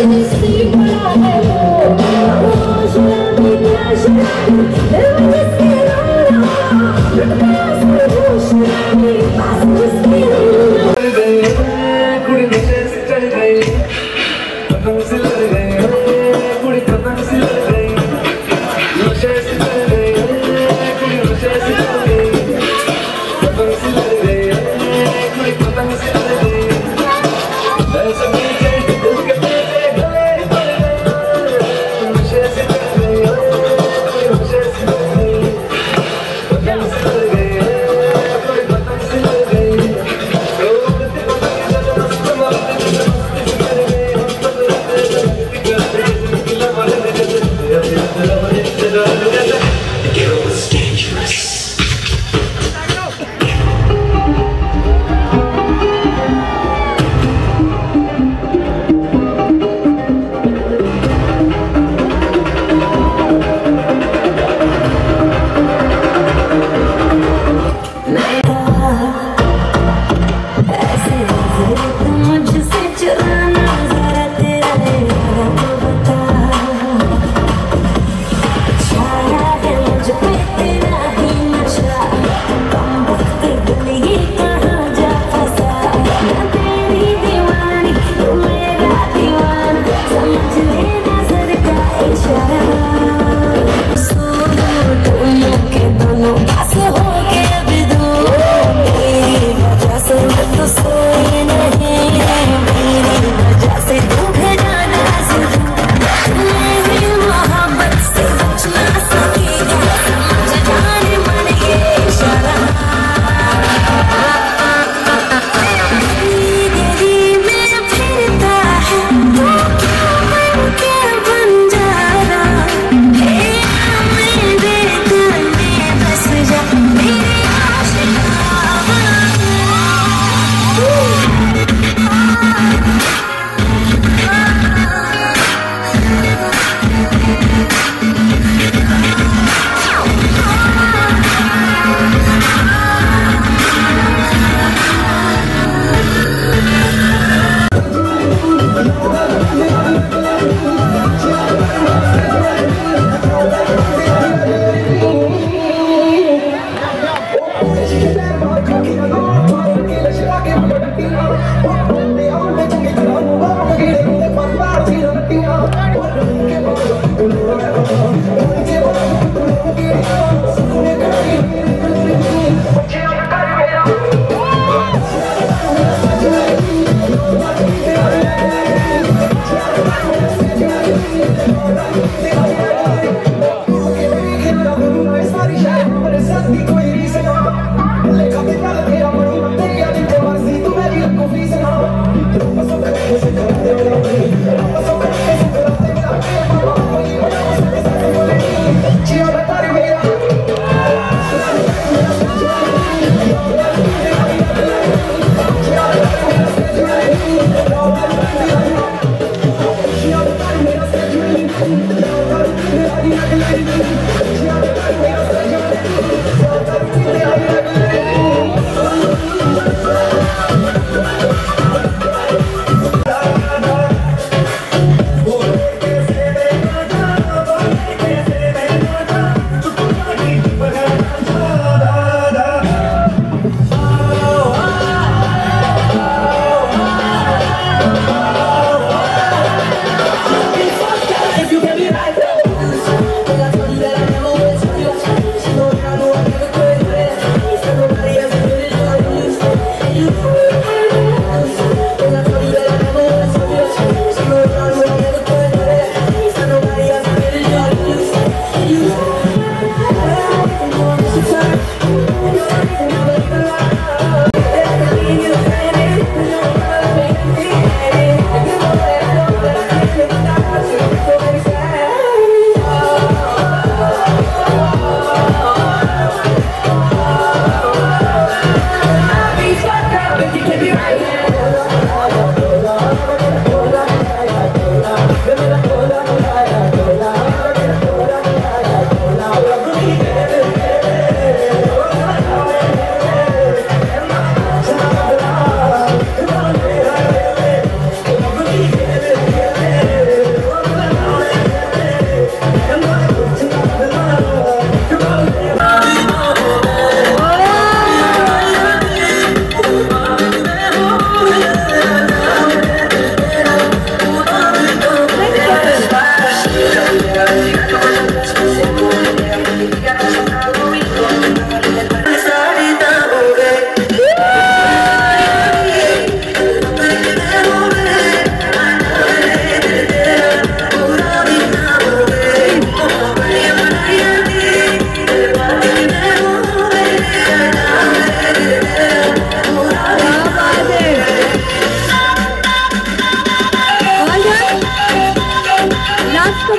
in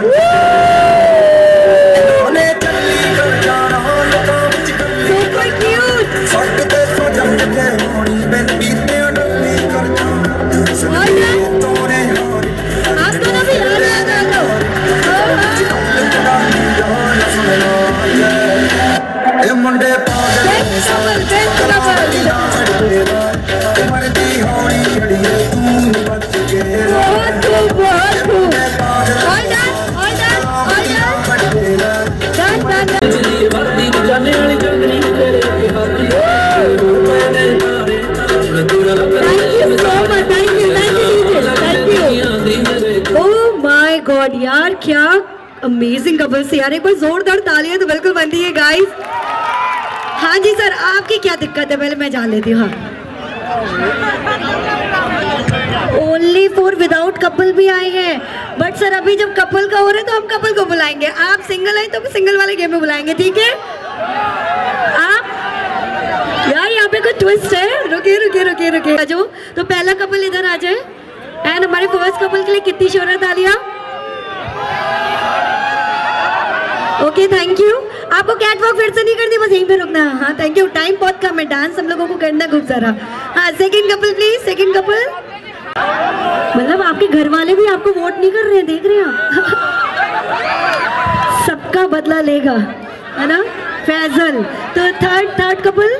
ਤੂੰ क्या दिक्कत है? पहले मैं जान लेती हूँ ओनली फॉर विदाउट कपल भी आए हैं। बट सर अभी जब कपल का हो रहा है तो हम कपल को बुलाएँगे। आप सिंगल हैं तो सिंगल वाले गेम में बुलाएँगे, ठीक है? आप यार, यहाँ पे कुछ ट्विस्ट है। रुके रुके रुके रुके आ जाओ तो पहला कपल इधर आ जाए। एंड हमारे फ़र्स्ट कपल के लिए कितनी शोहरत आलिया ओके थैंक यू आपको कैट वॉक फिर से नहीं करनी, बस यहीं पे रुकना। है हाँ थैंक यू टाइम बहुत कम है डांस हम लोगों को करना खूब सारा। हाँ second couple please second couple मतलब आपके घर वाले भी आपको वोट नहीं कर रहे हैं देख रहे हैं सबका बदला लेगा, है ना? फैजल तो थर्ड थर्ड कपल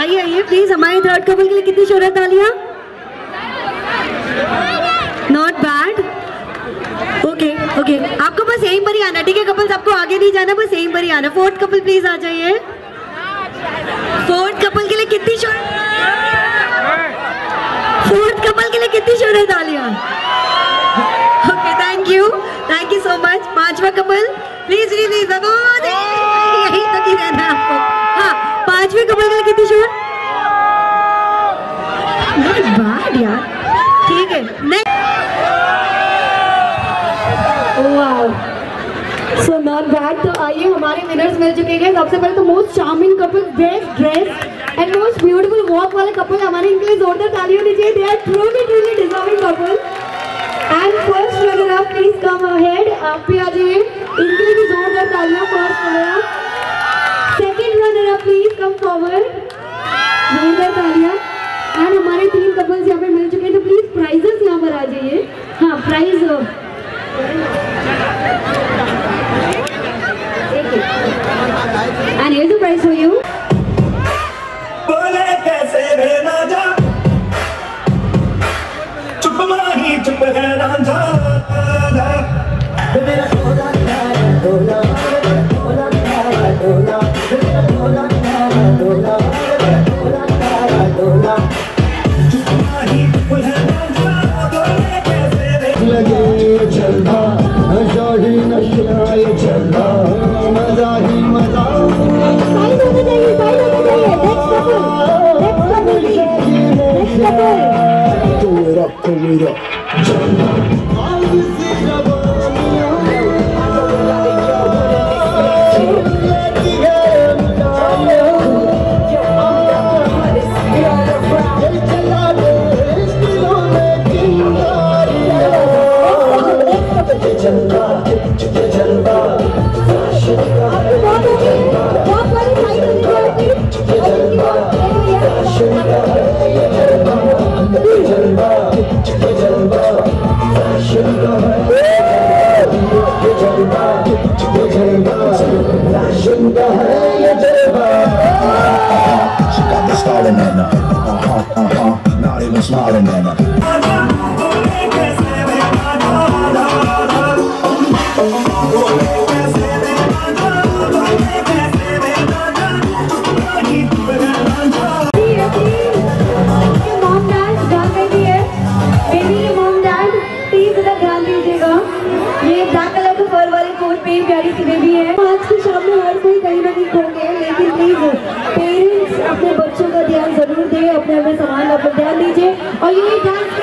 आइए आइए प्लीज़ हमारे थर्ड कपल के लिए कितनी शोहरत डालिया? नॉट बैड ओके ओके आपको बस यहीं पर ही आना ठीक है कपल्स आपको आगे नहीं जाना, बस यहीं पर ही आना। फोर्थ कपल प्लीज़ आ जाइए। फोर्थ कपल के लिए कितनी शोहरत फोर्थ कपल के लिए कितनी शोहरत Dalia okay thank you thank you so much पांचवा कपल प्लीज़ रिलीज़ यही तक ही रहना आपको। हाँ पांचवे कपल के लिए कितनी शोहरत नॉट यार। ठीक है नेक्स्ट सो नॉट बैड तो आइए, हमारे विनर्स मिल चुके हैं। सबसे पहले तो most charming couple best dress and most beautiful walk वाले कपल हमारे इनके लिए जोरदार ताली होनी चाहिए they are truly truly deserving couple and first runner up please come ahead आप भी आ जाइए। कहीं ना कहीं खो गए लेकिन प्लीज़ पेरेंट्स अपने बच्चों का ध्यान ज़रूर दें, अपने अपने सामान पर ध्यान दीजिए। और यही dance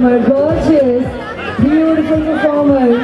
My gorgeous, beautiful performers.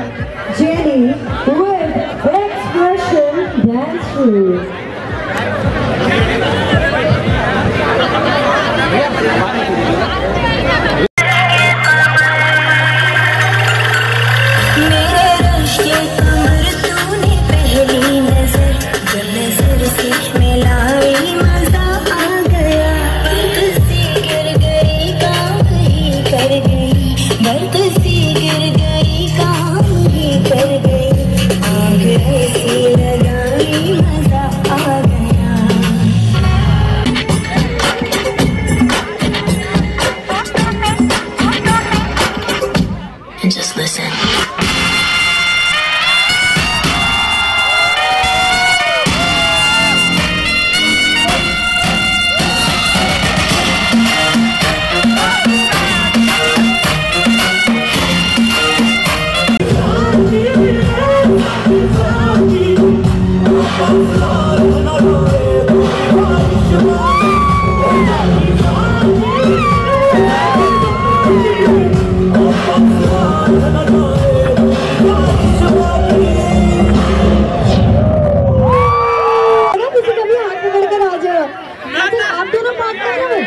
अच्छा आप दोनों पार्टनर हो?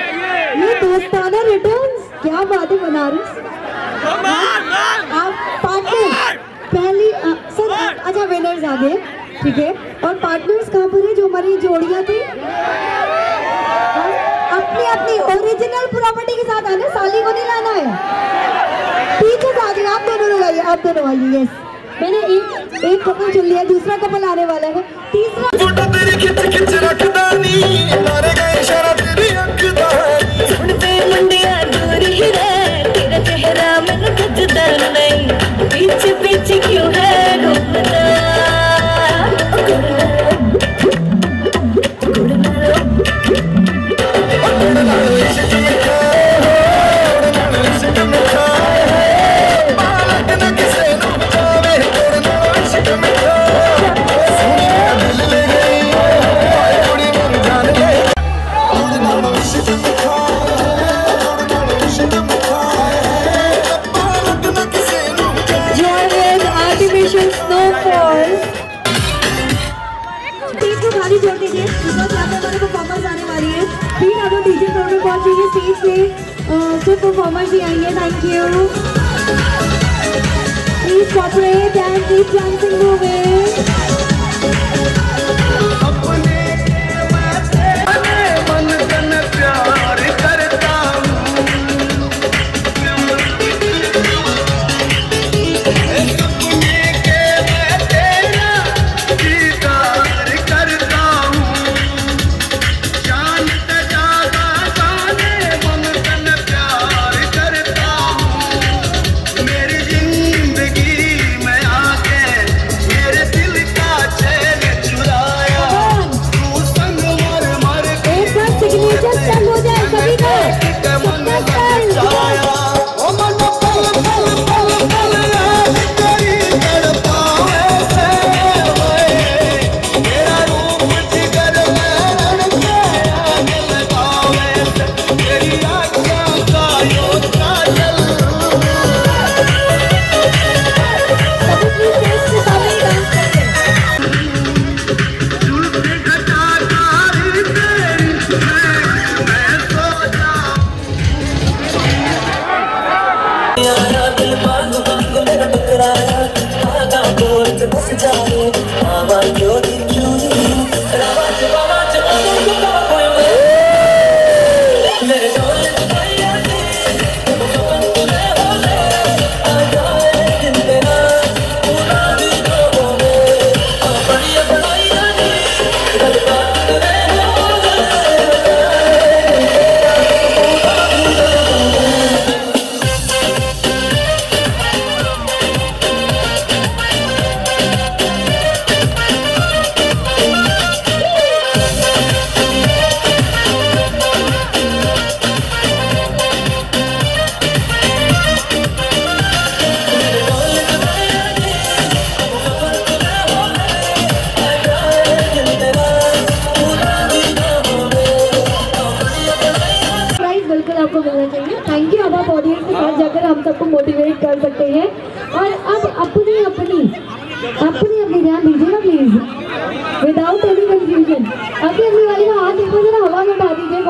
ये दोस्ताना रिटर्न्स क्या बात है? आप पार्टनर पहली सर अच्छा विनर्स आ गए ठीक है? और पार्टनर्स कहाँ पर है जो हमारी जोड़ियाँ थी? अपनी अपनी ओरिजिनल प्रॉपर्टी के साथ आना साली को नहीं लाना है। पीछे से आ आप दोनों लोग आइए आप दोनों आइए यस मैंने एक एक कपल चुन लिया दूसरा कपल आने वाला है। तीसरा फ़ोटो तेरी खिंच खिंच रखदा नी मारे गए इशारा तेरी अख सुन पे मुंडिया दूर ही रह तेरा चेहरा मैंने खजदा नहीं। पीछे पीछे क्यों है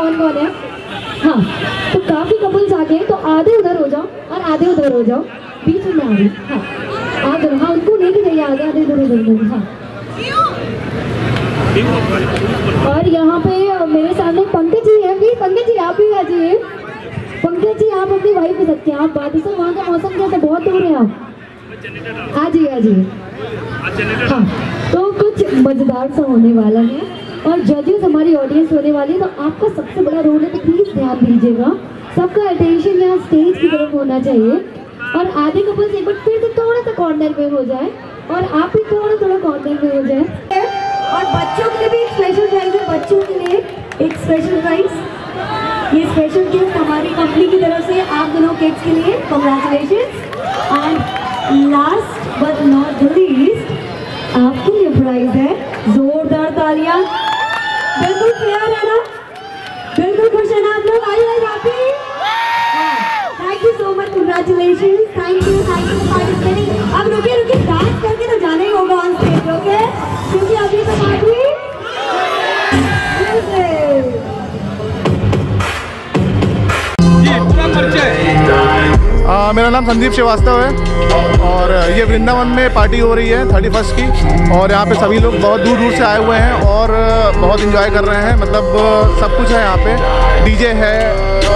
कौन कौन है? हाँ तो काफ़ी कपल्स आ गए तो आधे उधर हो जाओ और आधे उधर हो जाओ। बीच में आ रही हाँ आ जाओ। हाँ उनको लेके जाइए आगे आधे इधर उधर उधर। हाँ। और यहाँ पे मेरे सामने पंकज जी है। प्लीज़ पंकज जी, आप भी आ जाइए। पंकज जी, आप अपनी वाइफ के सकते हैं? आप सर, वहाँ का मौसम कैसा बहुत दूर है आप। आ जाइए आ जाइए। हाँ तो कुछ मज़ेदार सा होने वाला है। और जजेस हमारी ऑडियंस होने वाली है तो आपका सबसे बड़ा रोल है तो प्लीज़ ध्यान दीजिएगा। सबका अटेंशन यहाँ स्टेज की तरफ़ होना चाहिए। और आधे कपल्स एक बार फिर से थोड़ा सा कॉर्नर में हो जाए, और आप भी थोड़ा थोड़ा कॉर्नर में हो जाए। और बच्चों के लिए भी एक स्पेशल प्राइज है, बच्चों के लिए एक स्पेशल प्राइज ये स्पेशल गिफ्ट हमारी कंपनी की तरफ़ से आप दोनों किड्स के लिए। Congratulation and last but not the least आपके लिए प्राइज है जोरदार तालियाँ। बिल्कुल तैयार है ना? बिल्कुल खुश है ना आप लोग? I I thank you so much congratulation thank you thank you participating अब रुकिए रुकिए डांस करके तो जाना ही होगा ऑन स्टेज ओके क्योंकि अभी तो बाकी आ, मेरा नाम संदीप श्रीवास्तव है और ये वृंदावन में पार्टी हो रही है थर्टी फ़र्स्ट की और यहाँ पे सभी लोग बहुत दूर दूर से आए हुए हैं और बहुत इन्जॉय कर रहे हैं। मतलब सब कुछ है यहाँ पे। डीजे है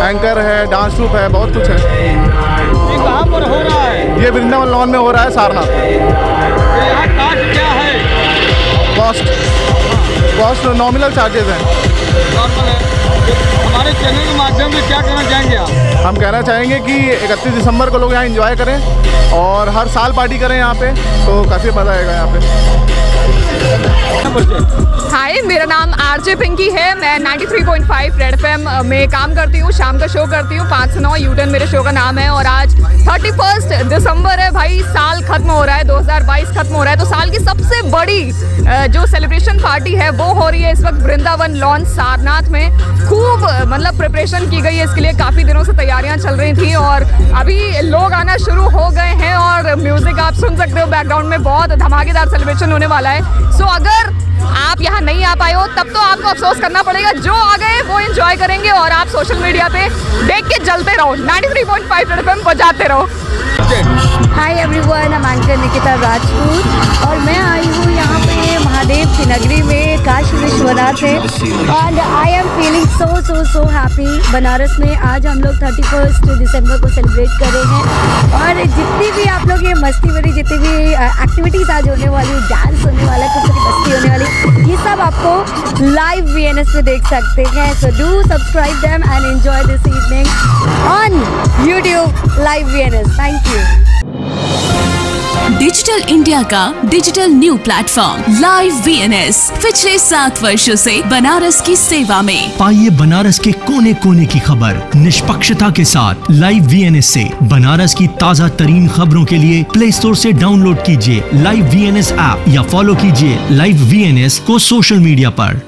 एंकर है डांस ट्रूप है बहुत कुछ है। ये कहाँ पर हो रहा है? ये वृंदावन लॉन में हो रहा है सारनाथ। कास्ट क्या है? कॉस्ट कॉस्ट नॉमिनल चार्जेस हैं। हमारे चैनल के माध्यम से क्या कहना चाहेंगे आप? हम कहना चाहेंगे कि इकतीस दिसंबर को लोग यहाँ एंजॉय करें और हर साल पार्टी करें यहाँ पे तो काफ़ी मज़ा आएगा यहाँ पे। हाय, मेरा नाम आरजे पिंकी है। मैं 93.5 रेड एफएम में काम करती हूँ, शाम का शो करती हूँ, पाँच से नौ यूटन मेरे शो का नाम है और आज 31 दिसंबर है भाई, साल खत्म हो रहा है 2022 खत्म हो रहा है तो साल की सबसे बड़ी जो सेलिब्रेशन पार्टी है, वो हो रही है इस वक्त वृंदावन लॉन्च सारनाथ में। खूब मतलब प्रिपरेशन की गई है, इसके लिए काफ़ी दिनों से तैयारियाँ चल रही थी और अभी लोग आना शुरू हो गए हैं और म्यूज़िक आप सुन सकते हो बैकग्राउंड में बहुत धमाकेदार सेलिब्रेशन होने वाला है। सो अगर आप यहाँ नहीं आ पाए हो, तब तो आपको अफसोस करना पड़ेगा। जो आ गए, वो इन्जॉय करेंगे और आप सोशल मीडिया पे देख के जलते रहो। 93.5 पॉइंट फाइव बजाते रहो। Hi everyone I'm anchor Nikita Rajput और मैं आई हूँ यहाँ महादेव की नगरी में काशी विश्वनाथ है। And I am feeling so so so happy Banaras में आज हम लोग थर्टी फ़र्स्ट दिसंबर को सेलिब्रेट कर रहे हैं। और जितनी भी आप लोग ये मस्ती भरी जितनी भी एक्टिविटीज़ आज होने वाली डांस होने वाला, कुछ मस्ती होने वाली, ये सब आपको लाइव वी पे देख सकते हैं। So do subscribe them and enjoy this evening on YouTube live VNS thank you digital India का digital new platform live VNS पिछले सात वर्षों से बनारस की सेवा में। पाइए बनारस के कोने कोने की खबर। निष्पक्षता के साथ लाइव वीएनएस से बनारस की ताज़ा तरीन खबरों के लिए प्ले स्टोर से डाउनलोड कीजिए लाइव वीएनएस ऐप या फॉलो कीजिए लाइव वीएनएस को सोशल मीडिया पर।